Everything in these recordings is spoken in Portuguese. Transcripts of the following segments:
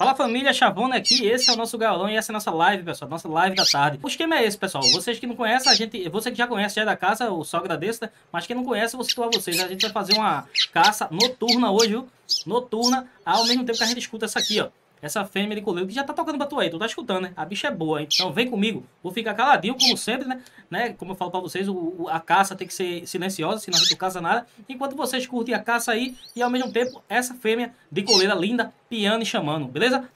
Fala família, Chavona aqui, esse é o nosso galão e essa é a nossa live, pessoal, nossa live da tarde. O esquema é esse, pessoal, vocês que não conhecem, a gente, você que já conhece, já é da casa, o sogra desse, né? mas quem não conhece, eu vou situar vocês, a gente vai fazer uma caça noturna hoje, viu? Noturna, ao mesmo tempo que a gente escuta essa aqui, ó. Essa fêmea de coleiro que já tá tocando pra tu aí, tu tá escutando, né? A bicha é boa, então vem comigo. Vou ficar caladinho, como sempre, né? né? Como eu falo pra vocês, o, o, a caça tem que ser silenciosa, senão não caça nada. Enquanto vocês curtem a caça aí e ao mesmo tempo essa fêmea de coleira linda, piando e chamando, beleza?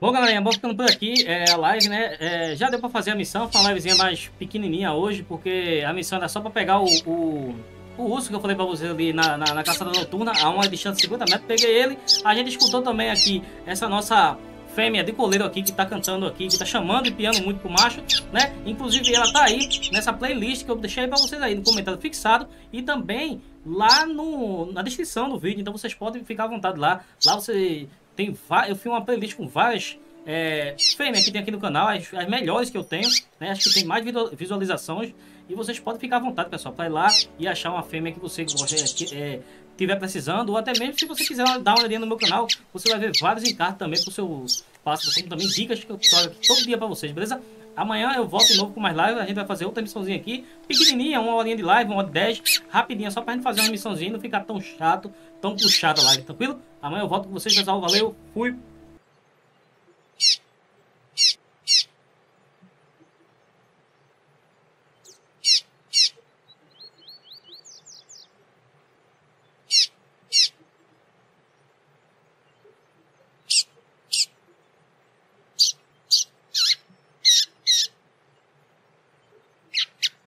Bom, galerinha, vou ficando por aqui. É, a live, né? É, já deu pra fazer a missão. Foi uma livezinha mais pequenininha hoje, porque a missão era só pra pegar o, o, o urso que eu falei pra vocês ali na, na, na caçada noturna, a uma distância de 50 metros. Peguei ele. A gente escutou também aqui essa nossa fêmea de coleiro aqui que tá cantando aqui, que tá chamando e piando muito pro macho, né? Inclusive ela tá aí nessa playlist que eu deixei para vocês aí no comentário fixado e também lá no, na descrição do vídeo, então vocês podem ficar à vontade lá. Lá você tem eu fiz uma playlist com várias é, fêmeas que tem aqui no canal, as, as, melhores que eu tenho, né? Acho que tem mais visualizações e vocês podem ficar à vontade, pessoal, para ir lá e achar uma fêmea que você gosta, é, tiver precisando, ou até mesmo se você quiser dar uma olhadinha no meu canal, você vai ver vários encartes também pro seu passo, como também dicas que eu trago aqui todo dia para vocês, beleza? Amanhã eu volto de novo com mais live. A gente vai fazer outra missãozinha aqui. Pequenininha, uma horinha de live, uma hora de 10. Rapidinha, só pra gente fazer uma missãozinha e não ficar tão chato, tão puxada a live, tranquilo? Amanhã eu volto com vocês, pessoal. Valeu, fui!